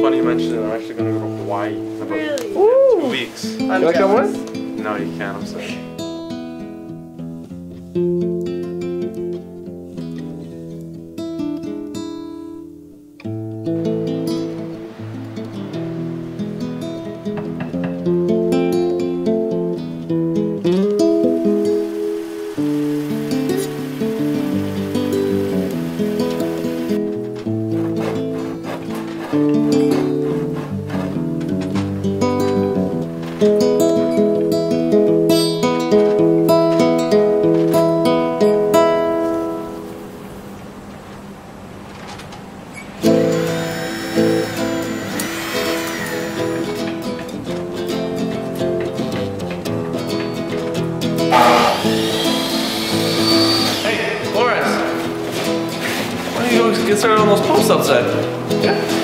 funny you mentioned it. I'm actually gonna go to Hawaii in about Really? two weeks. I'm You like that one? No, you can't. I'm sorry. Hey, Lawrence. Why don't you go get started on those posts outside? Yeah?